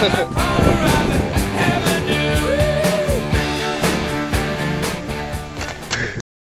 笑